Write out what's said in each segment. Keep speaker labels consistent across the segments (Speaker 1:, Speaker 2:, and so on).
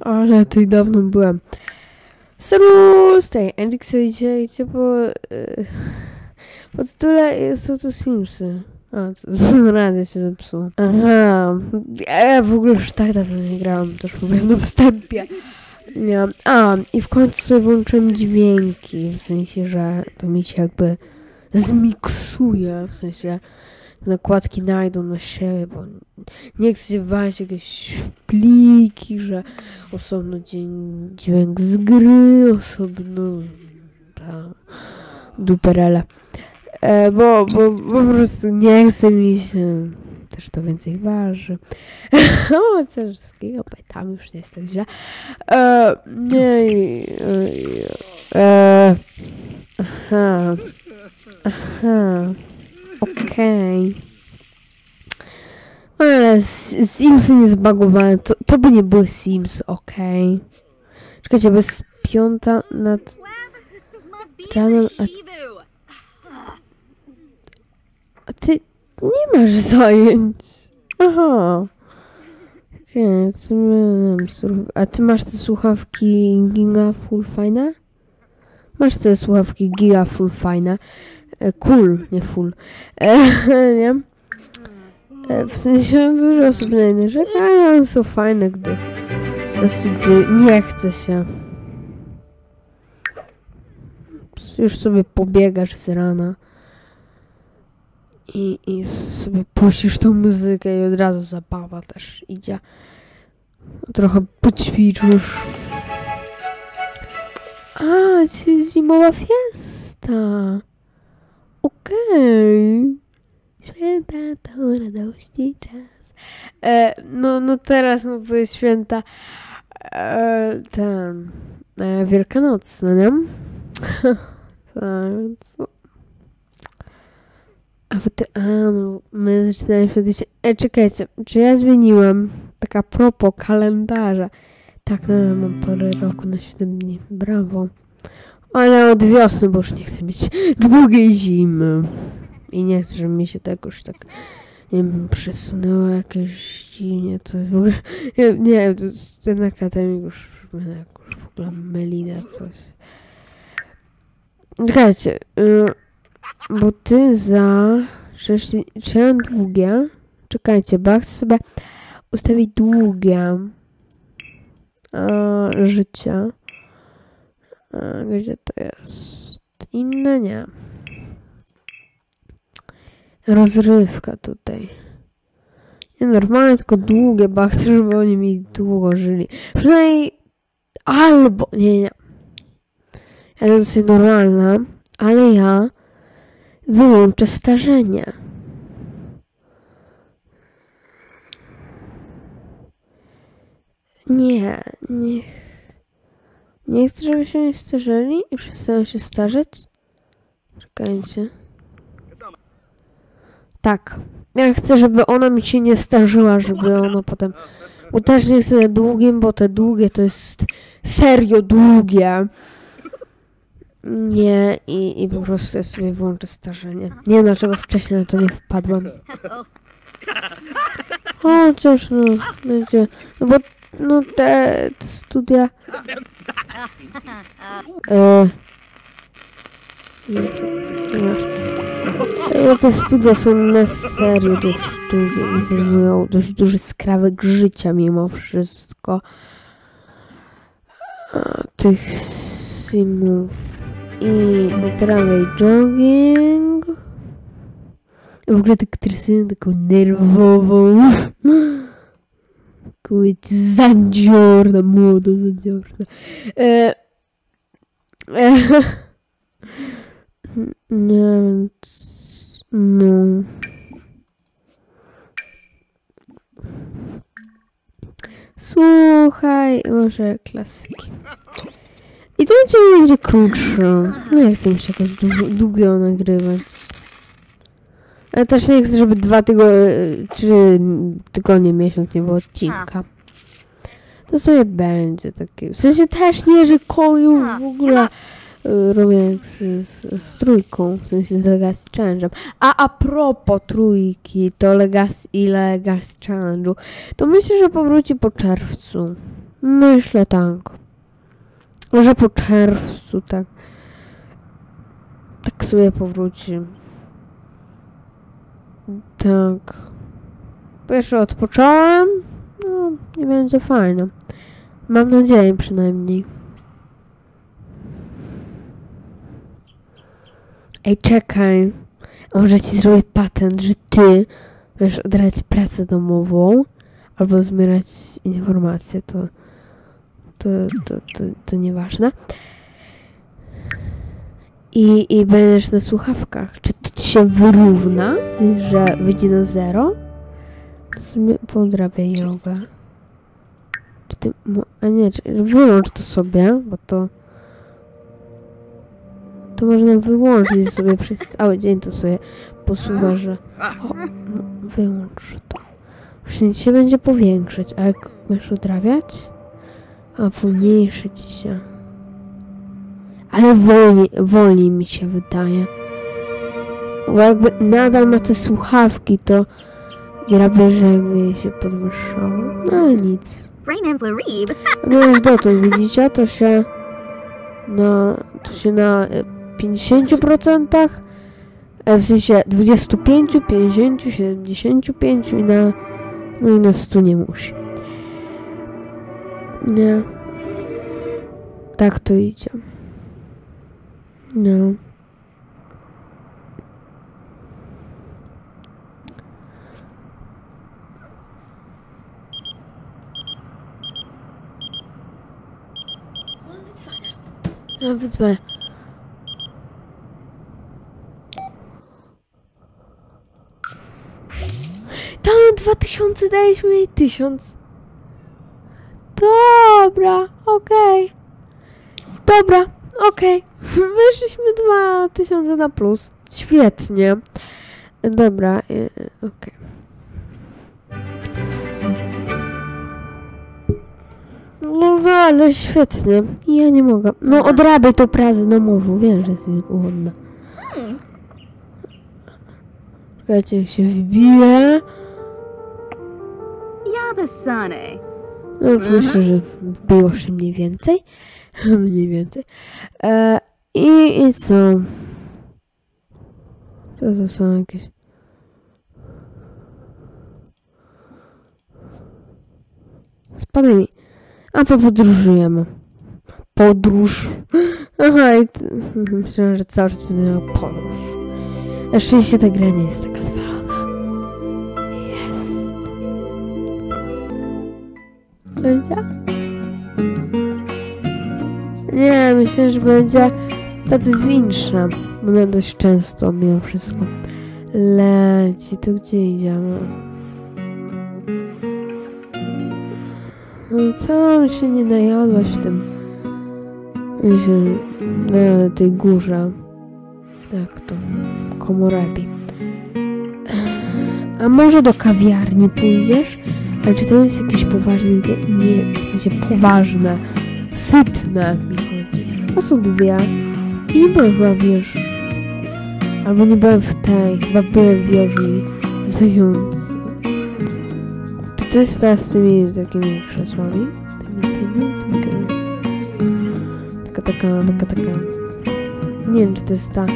Speaker 1: Ale tutaj dawno byłem. Z tej dzisiaj idzie po... Yy, pod stole są tu Simsy. A, to się zepsuło. Aha. Ja w ogóle już tak dawno nie grałam, też mówiłem na wstępie. Nie. A, i w końcu sobie włączyłem dźwięki, w sensie, że to mi się jakby zmiksuje, w sensie nakładki najdą na siebie, bo nie chcę się bać jakieś pliki, że osobno dźwięk z gry, osobno ta. E, bo, bo, bo po prostu nie chce mi się, też to więcej waży. Chociaż wszystkiego tam już nie jest tak źle. E, nie, e, e, aha. Okej. Ale S- Simsy nie zbagowane. To, to by nie były Sims, okej. Czekajcie, bo jest piąta nad... Rano, a, a ty nie masz zajęć. Aha. Co my... A ty masz te słuchawki Giga Full Fine? Masz te słuchawki Giga Full Fine. E, cool, nie full. E, nie? E, w sensie dużo osób na innych rzeczy, ale one są fajne, gdy gdy nie chce się. Już sobie pobiegasz z rana i, i sobie puścisz tą muzykę i od razu zabawa też idzie. Trochę poćwiczysz. A, dzisiaj zimowa fiesta. Okej. Święta to radości czas. E, no, no teraz no były święta e, ten e, nie? tak, co? A wy ty, a no, my zaczynaliśmy dzisiaj. E, czekajcie, czy ja zmieniłem taka propos kalendarza? Tak, no, mam porę roku na 7 dni. Brawo. Ale od wiosny, bo już nie chcę mieć długiej zimy. I nie chcę, żeby mi się tak już tak, nie wiem, przesunęło jakieś dziwnie, to w ogóle, nie, nie ten akademik już, jak już w ogóle melina coś. Czekajcie, y, bo ty za, czy, ja długie? Czekajcie, bo chcę sobie ustawić długie a, życie. A, gdzie to jest? Inne nie. Rozrywka tutaj. Nie normalnie, tylko długie, chcę, żeby oni mi długo żyli. Przynajmniej albo, nie, nie. Ja to jest normalna, ale ja wyłączę starzenie. Nie, niech nie chcę, żeby się nie starzeli i przestają się starzeć. Czekajcie. Tak. Ja chcę, żeby ona mi się nie starzyła, żeby ona potem... Bo też nie chcę długim, bo te długie to jest serio długie. Nie, i, i po prostu ja sobie włączę starzenie. Nie wiem, dlaczego wcześniej na to nie wpadłam. Chociaż no, będzie... No bo no te, te studia... E, no te studia są na serio dość długie i zajmują dość duży skrawek życia mimo wszystko. A, tych simów i uprawiaj jogging. W ogóle tak tresuję taką nerwową. Kurde, zadziorna, młoda, zadziorna. E, e, nie no. Słuchaj, może klasyki. I to będzie, krótsze. Nie chcę się jakoś długo nagrywać. Ale też nie chcę, żeby dwa tygodnie, czy tygodnie, miesiąc nie było odcinka. To sobie będzie taki. W sensie też nie, że koju w ogóle y, robię jak z, z, z trójką, w sensie z Legacy Challenge'em. A a propos trójki, to Legacy i Legacy Challenge'u, to myślę, że powróci po czerwcu. Myślę tak. Może po czerwcu, tak. Tak sobie powróci. Tak. Pierwszy odpocząłem. No, nie będzie fajne. Mam nadzieję przynajmniej. Ej, czekaj. A może ci zrobię patent, że ty będziesz odrabiać pracę domową albo zbierać informacje, to to, to, to, to nieważne. I, I będziesz na słuchawkach. Czy się wyrówna, że wyjdzie na zero? To sobie podrabiaj jogę. Czy ty, a nie, wyłącz to sobie, bo to to można wyłączyć sobie przez cały dzień, to sobie posługa, że o, no, wyłącz to. Właśnie się będzie powiększać, a jak będziesz odrabiać, a pomniejszyć się. Ale wolniej, wolniej mi się wydaje. Bo jakby nadal ma te słuchawki, to gra że jakby się podwyższało. No ale nic. No już dotąd widzicie, to się na, to się na e, 50%, e, w sensie 25, 50, 75 i na, no i na 100 nie musi. Nie. Tak to idzie. No. No wydzwonię. Tam 2000 daliśmy jej 1000. Dobra, okej. Dobra, okej. Wyszliśmy 2000 na plus. Świetnie. Dobra, y, okej. No, no, ale świetnie. Ja nie mogę. No, odrabiaj to pracę domową. Wiem, że jesteś głodna.
Speaker 2: Hmm.
Speaker 1: Czekajcie, jak się wybije.
Speaker 2: Yabasane.
Speaker 1: No, to
Speaker 2: Mhm.
Speaker 1: myślę, że było się mniej więcej. mniej więcej. E, i, I co? Co to są jakieś... Spadaj mi. A popodróżujemy. Podróż. Aha, i myślałem, że cały czas będę miał podróż. Na szczęście ta gra nie jest taka zwalona. Jest. Będzie? Nie, myślę, że będzie zwinnsza. Bo ona dość często mimo wszystko leci. To gdzie idziemy? No tam się nie najadłaś w tym na tej górze. Jak to? Komorebi. A może do kawiarni pójdziesz? Ale czy to jest jakieś poważne? Nie, w sensie poważne. Sytne mi chodzi. To są dwie. I nie byłem chyba w wież. Albo nie byłem w tej. Chyba byłem w wieży zający. Czy to jest ta z tymi takimi krzesłami? Taka, taka, taka, taka. Nie wiem, czy to jest ta.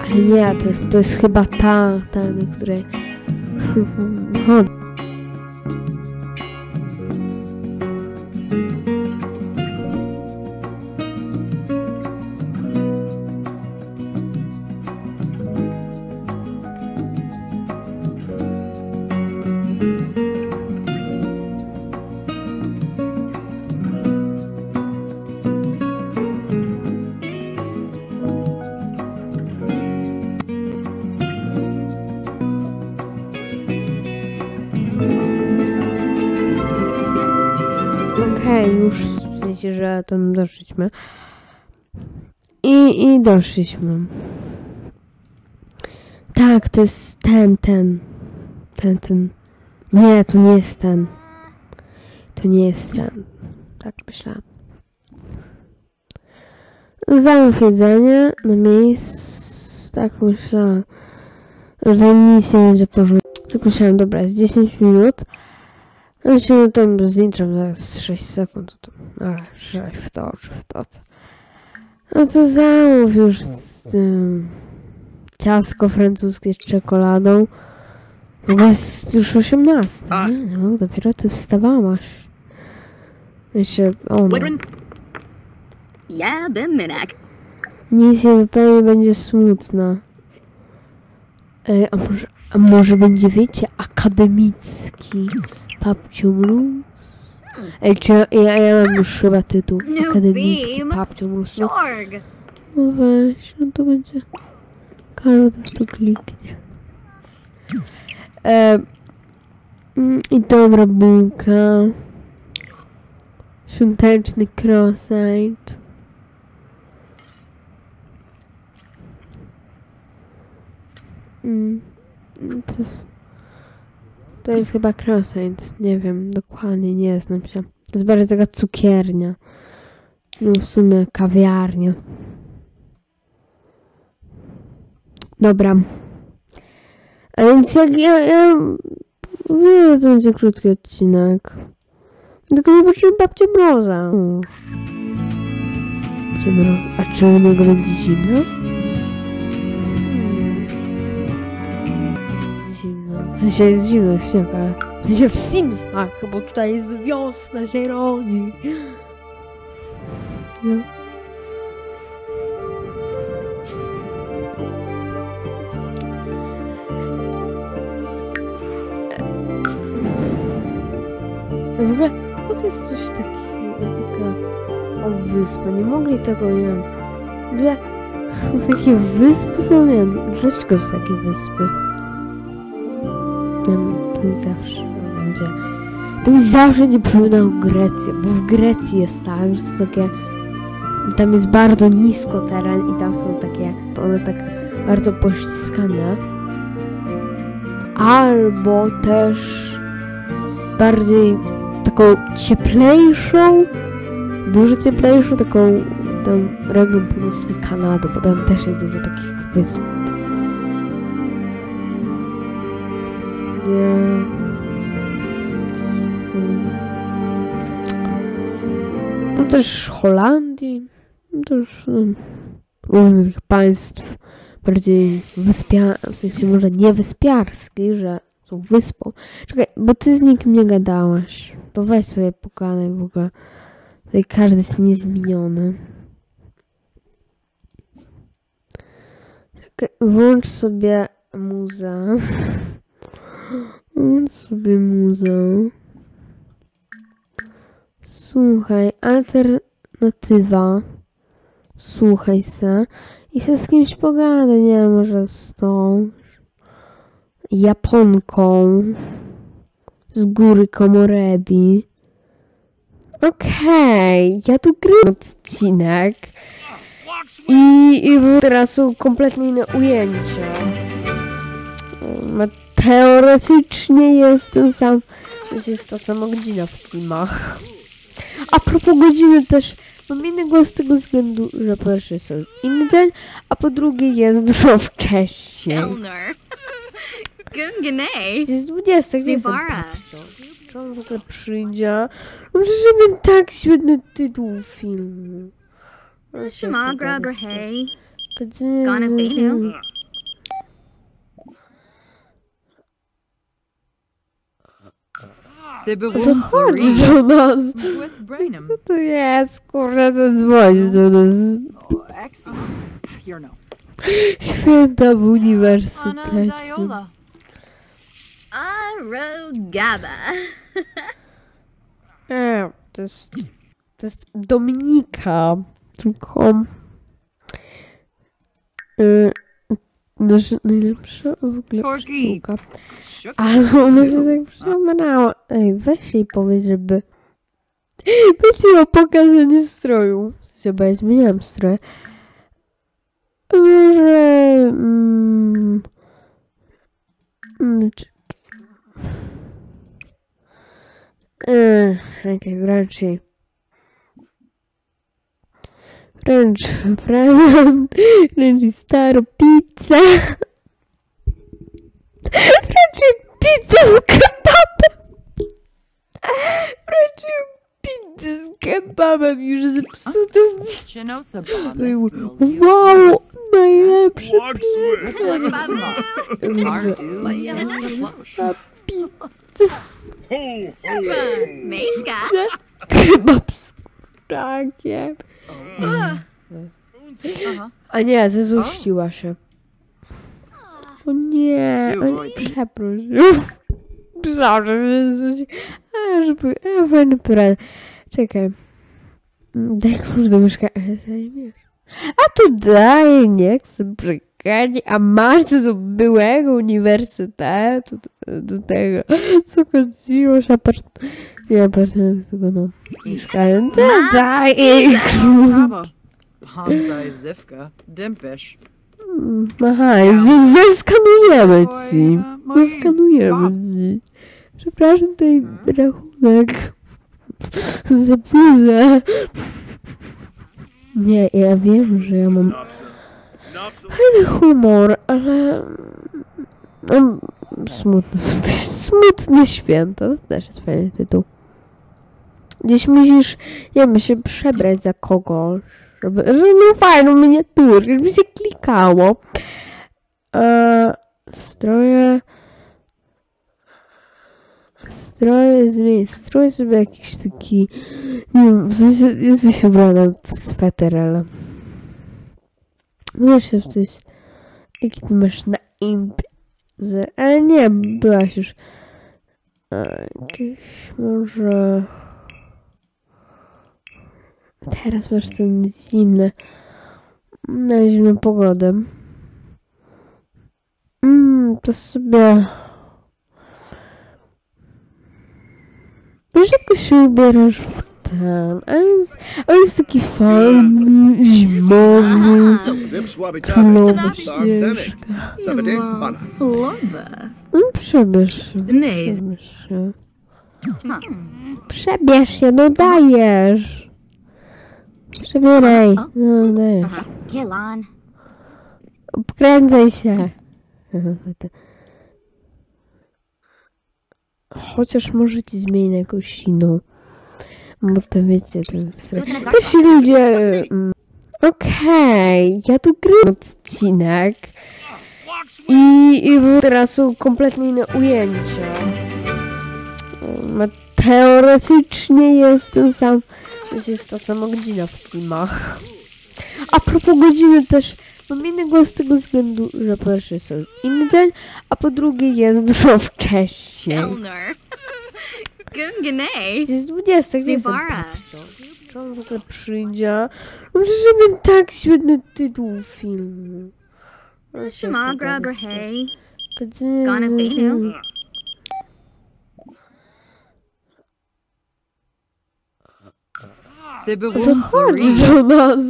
Speaker 1: Ale nie, to jest, to jest chyba ta, ta, na której. że tam doszliśmy. I, I doszliśmy. Tak, to jest ten, ten. Ten, ten. Nie, to nie jest ten. To nie jest ten. Tak myślałam. zamów jedzenia na miejscu. Tak myślałam. Że nic się nie będzie porządku. Tak myślałam, dobra, jest 10 minut. Ale się tam z intrem za 6 sekund. To, ale żaj w to, czy w to. co. No to zamów już um, ciasko francuskie z czekoladą. Chyba jest już 18.
Speaker 3: A-
Speaker 1: Nie, no, dopiero ty wstawałaś. Ja się, o no.
Speaker 2: Yeah, been Minak.
Speaker 1: Nic nie wypełni, będzie smutna. Ej, a może, a może będzie, wiecie, akademicki Papciu Mróz? Ej, czy ja, ja, ja mam już chyba tytuł akademicki
Speaker 2: beam.
Speaker 1: Papciu Mróz. No, weź, no to będzie... Każdy to kliknie. E, mm, I dobra bułka. Świąteczny cross-eyed. Mm, to jest, to jest chyba cross-eyed. Nie wiem, dokładnie nie znam się. To jest bardziej taka cukiernia. No w sumie kawiarnia. Dobra. A więc jak ja, ja wiem, że to będzie krótki odcinek. Tylko zobaczymy babcię Mroza. Babcię Mroza. A czy u niego będzie zimno? W sensie jest zimno, śnieg, ale... W sensie w Simsach, bo tutaj jest wiosna, się rodzi. No. W ogóle, bo to jest coś takiego, o wyspa, nie mogli tego, nie wiem, w ogóle, takie wyspy są, nie wiem, dlaczego są takie wyspy? Nie mi zawsze będzie, mi zawsze będzie przypominało Grecję, bo w Grecji jest są takie, tam jest bardzo nisko teren i tam są takie, one tak bardzo pościskane, albo też bardziej taką cieplejszą, dużo cieplejszą, taką tą region północnej Kanady, bo tam też jest dużo takich wysp. Też Holandii, też um, różnych państw bardziej wyspia, w sensie może nie wyspiarskich, że są wyspą. Czekaj, bo ty z nikim nie gadałaś. To weź sobie pogadaj w ogóle. Tutaj każdy jest niezmieniony. Czekaj, włącz sobie muzę. Włącz sobie muzę. Słuchaj, alternatywa. Słuchaj se. I se z kimś pogadaj, nie wiem, może z tą Japonką z góry Komorebi. Okej, ja tu grę odcinek i, i teraz są kompletnie inne ujęcia. Teoretycznie jest ten sam, jest ta sama godzina w filmach. A propos godziny też mam inny głos z tego względu, że po pierwsze jest inny dzień, a po drugie jest dużo wcześniej.
Speaker 2: Elner. Gunganay.
Speaker 1: Jest 20, gdzie jestem? Czy on w ogóle przyjdzie? No przecież miałem tak świetny tytuł filmu. No,
Speaker 2: Shamagra Brahey.
Speaker 1: Gdzie-
Speaker 2: Gone Benu.
Speaker 4: Syby
Speaker 1: To chodź do nas.
Speaker 4: Brainham.
Speaker 1: To jest, kurde, zadzwonił do nas.
Speaker 4: Oh, no.
Speaker 1: Święta w uniwersytecie.
Speaker 4: Diola.
Speaker 2: Arogaba.
Speaker 1: E, to jest, to jest Dominika. Tylko... Y, nasza najlepsza w ogóle
Speaker 4: Torgi.
Speaker 1: Ale ona się tak przebrała. Ej, weź jej powiedz, żeby... Jej o pokazanie stroju. Bo ja zmieniałam stroje. Może... Mm, mm, czekaj. Ech, Czekaj, raczej... Francia, Francia, registrar pizza. Frate, pizza scăpată! Frate, pizza scăpată! Am już zepsutą Wow, najlepsze
Speaker 3: pizza! Pizza!
Speaker 2: Myszka!
Speaker 1: Kebab z ptakiem! A nie, zezuściła się. O nie, o nie, przepraszam. Przepraszam, zezuści. A, żeby, a, fajny pran. Czekaj. Mm, Daj klucz do mieszkania. A tu daj, nie chcę przekazać. A masz do byłego uniwersytetu, do, do tego, co chodziło, apart... Nie apartament, tylko no. Daj, daj.
Speaker 4: Saba. Bonsai Zivka. Dimpish.
Speaker 1: Aha, z- zeskanujemy ci. Zeskanujemy ci. Przepraszam, tutaj rachunek za puzę. Nie, ja wiem, że ja mam fajny humor, ale... No, smutne, smutne święta. To też jest fajny tytuł. Gdzieś musisz, nie wiem, się przebrać za kogoś, żeby, żeby miał fajną miniaturkę, żeby się klikało. E, stroje... Stroje, zmień strój sobie jakiś taki, nie wiem, jesteś ubrana w sweterele. Myślę, że to jest, jaki ty masz na imprezę, ale nie, byłaś już e, jakieś może... Teraz masz ten zimny, na zimną pogodę. Mm, to sobie... Rzadko się ubierasz w ten, a jest, a jest taki fajny, zimowy, klowa śnieżka. No, przebierz się, przebierz się. Przebierz się, no dajesz. Przebieraj, no dajesz.
Speaker 2: Kill on.
Speaker 1: Obkręcaj się. Chociaż może ci zmienię jakąś inną. Bo to wiecie, ten ci ludzie... mm, Okej, ja tu grę odcinek. I, I teraz są kompletnie inne ujęcia. Um, Teoretycznie jest ten sam, jest ta sama godzina w filmach. A propos godziny też mam inny głos z tego względu, że po pierwsze jest to inny dzień, a po drugie jest dużo wcześniej. Jest 20, nie jestem. Czy on w ogóle przyjdzie? No przecież miałem tak świetny tytuł filmu.
Speaker 2: Shamagra Brahe.
Speaker 1: Gdzie-
Speaker 2: Gone Benu.
Speaker 4: Sibawum
Speaker 1: Chodź
Speaker 4: Three.
Speaker 1: do nas.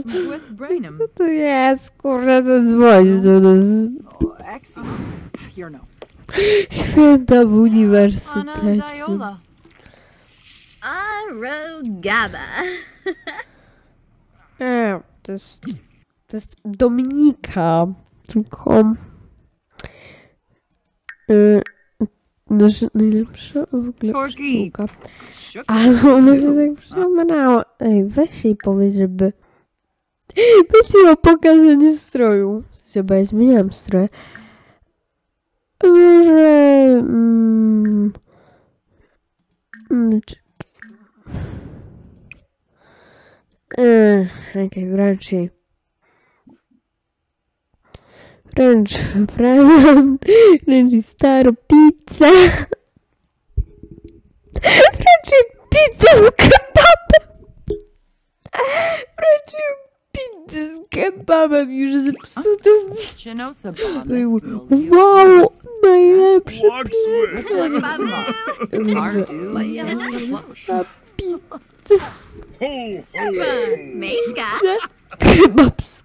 Speaker 4: Brainham.
Speaker 1: To jest, kurde, zadzwoń do nas.
Speaker 4: No.
Speaker 1: Święta w uniwersytecie.
Speaker 2: Arogaba.
Speaker 1: E, to jest, to jest Dominika. Tylko... Y, nasza najlepsza w ogóle.
Speaker 4: Shook
Speaker 1: Ale ona się tak przebrała. Ej, weź jej powiedz, żeby... Jej o pokazanie stroju. Chyba ja zmieniałam stroje. Może... Mm, mm, czekaj. Ech, Czekaj, wręcz jej. prancho, prancho, registrar pizza. Prancho pizza escapada. Prancho pizza skapaba mi już zepsutą. Wow, najlepsze
Speaker 3: pizza. Pizza.
Speaker 2: Myszka.
Speaker 1: Kebab z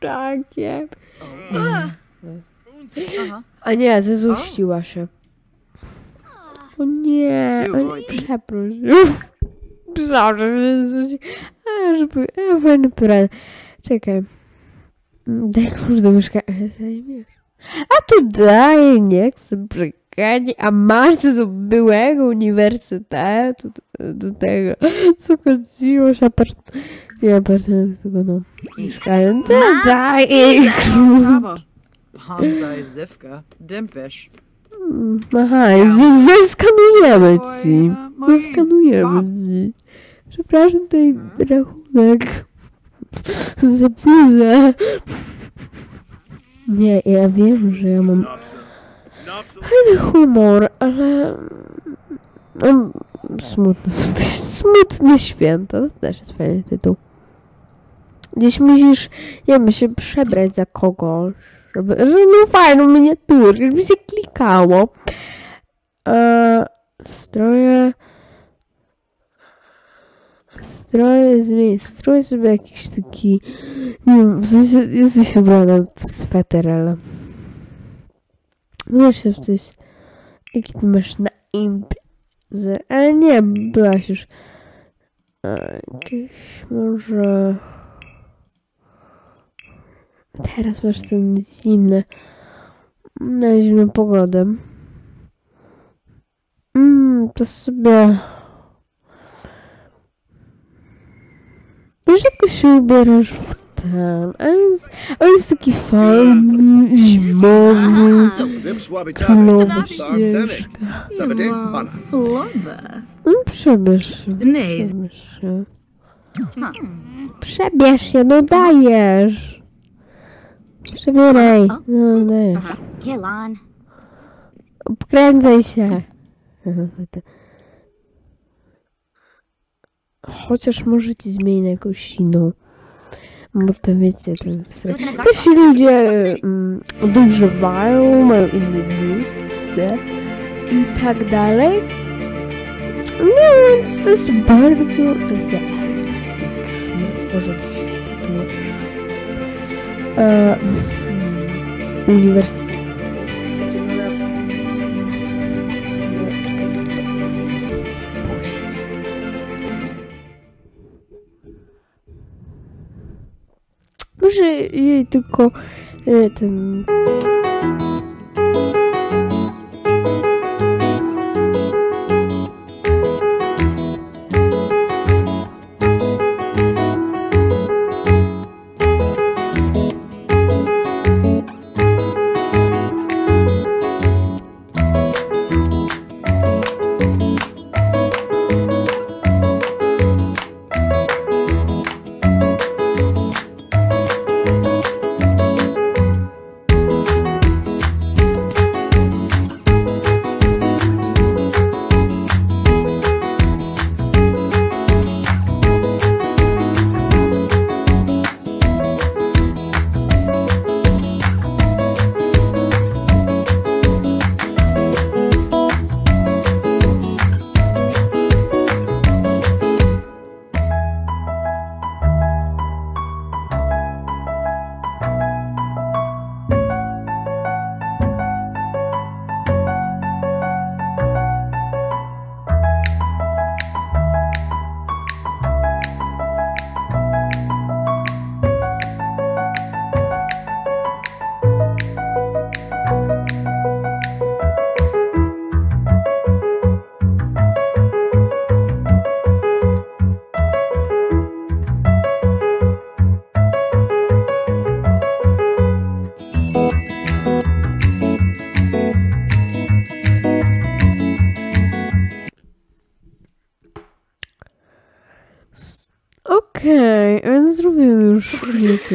Speaker 1: krakiem. Kurakiem. A nie, zezuściła się. O nie, o nie, przepraszam. Przepraszam, zezuści. A, żeby, a, fajny pran. Czekaj. Daj klucz do mieszkania. A tu daj, nie chcę przekazać. A masz do byłego uniwersytetu, do, do tego, co chodziłoś, apart... Nie apartament, tylko no, mieszkają. Daj klucz.
Speaker 4: Saba. Bonsai Zivka. Dimpish.
Speaker 1: Mm, Aha, z- zeskanujemy ci. Zeskanujemy ci. Przepraszam, tutaj rachunek za puzę. Nie, ja wiem, że ja mam fajny humor, ale... No, smutne, smutne święta. To też jest fajny tytuł. Gdzieś musisz, nie wiem, się przebrać za kogoś, żeby, żeby miał fajną miniaturkę, żeby się klikało. E, stroje... Stroje, zmień strój sobie jakiś taki... Nie wiem, jesteś ubrana w sweterele. Myślę, że to jest... Jaki ty masz na imprezę? Ale nie, byłaś już... E, Jakieś może... Teraz masz ten zimny... Na zimną pogodę. Mm, to sobie... Rzadko się ubierasz w ten, a jest, a jest taki fajny, zimowy.
Speaker 3: Darn
Speaker 1: śnieżka. No, przebierz się, przebierz się. Przebierz się, no dajesz. Przebieraj, no dajesz.
Speaker 2: Kill on.
Speaker 1: Obkręcaj się. Chociaż może ci zmienię jakąś inną. Bo to wiecie, ten stres. Też ludzie mm, dojrzewają, mają inny gust nie? i tak dalej. No więc to jest bardzo realistyczne. Może no. e, Uniwersytet. Może jej tylko e, ten.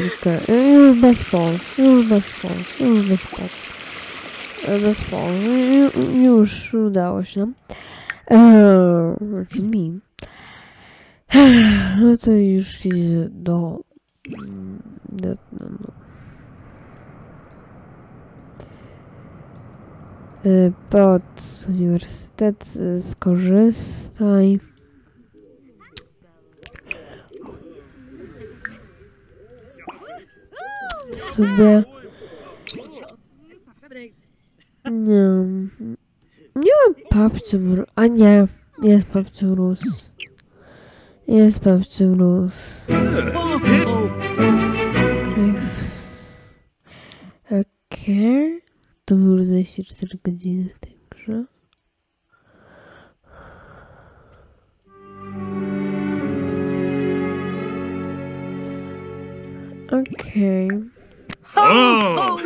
Speaker 1: Kilka. Już bez pause, już bez pause, już bez pause. E, Bez ju- już udało się nam. Eee, znaczy mi. No to już idę do... do no, no. E, Pod uniwersytet e, skorzystaj. sobie. Nie. Nie mam papcią A nie. Jest papcią Rus. Jest papcią Rus. Okej. Okay. To było 24 godziny w tej grze. Okay.
Speaker 3: Oh!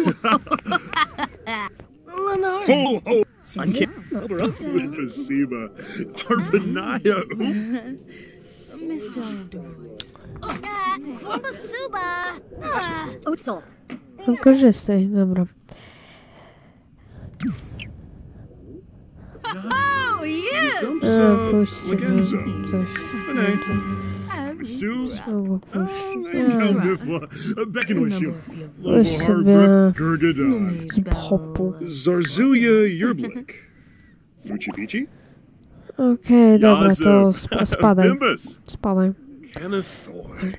Speaker 3: Ho, ho! Sankima, Arbanayo.
Speaker 4: Mr.
Speaker 2: Odor.
Speaker 1: No korzystaj, dobra.
Speaker 4: Oh,
Speaker 1: you! Puść coś. No.
Speaker 3: Beckanoishio.
Speaker 1: Puść sobie
Speaker 3: Gurgada.
Speaker 1: hip-hopu.
Speaker 3: Zarzulia Yerblik. Luchi Pichi.
Speaker 1: Okej, dobra, to sp- spadaj. Spadaj. Ale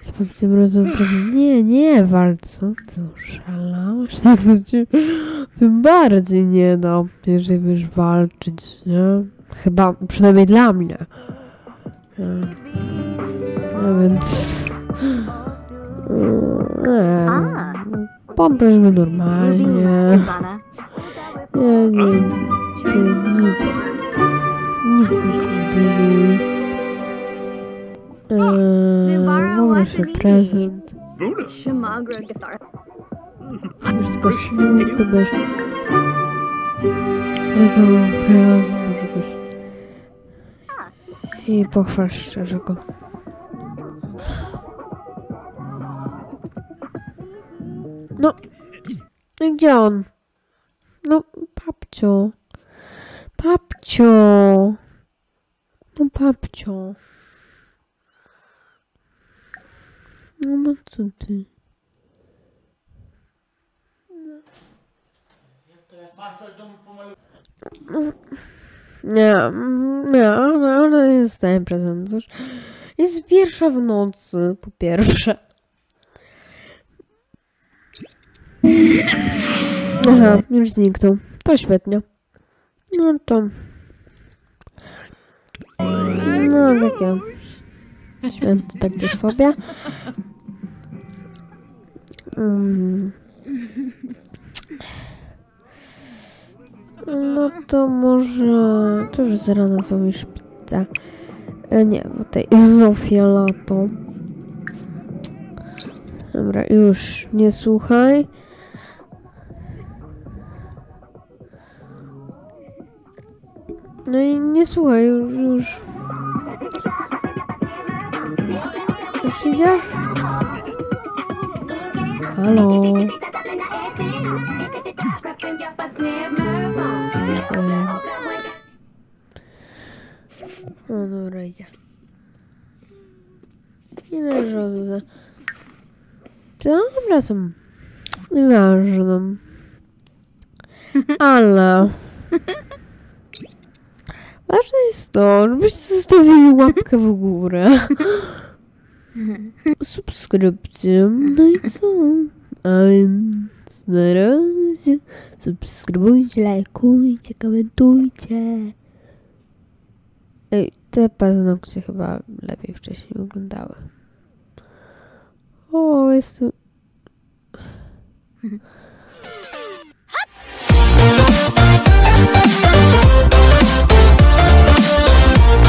Speaker 1: co bym tym razem powiedział? Nie, nie walcz, co ty oszalałeś? Tak to ci tym bardziej nie da, jeżeli będziesz walczyć, nie? Chyba, przynajmniej dla mnie. Nie, no więc... Nie,
Speaker 2: A.
Speaker 1: poproś go
Speaker 2: Ruby.
Speaker 1: normalnie.
Speaker 2: Ivana.
Speaker 1: Nie, nie, ty nic. Nic nie kombinuj. Eee, sobie prezent. Już tylko smutno będziesz. Tego prezent może być. I pochwal szczerze go. No. I gdzie on? No, papcio. Papcio. No, papcio. No, no co ty? Nie, nie, ale jest ten prezent już. Jest pierwsza w nocy, po pierwsze. Aha, już zniknął. To świetnie. No to... No takie... Święto takie sobie. Mm. No to może... To już z rana są już pizza. E, nie, bo tej Zofia lato. Dobra, już nie słuchaj. No i nie słuchaj, już, już. Już idziesz? Halo? Czekaj. O, dobra, idzie. Nie należy Dobra, to nieważne. Ale Ważne jest to, żebyście zostawili łapkę w górę. Subskrypcję. No i co? A więc na razie subskrybujcie, lajkujcie, komentujcie. Ej, te paznokcie chyba lepiej wcześniej wyglądały. O, jestem... Hop!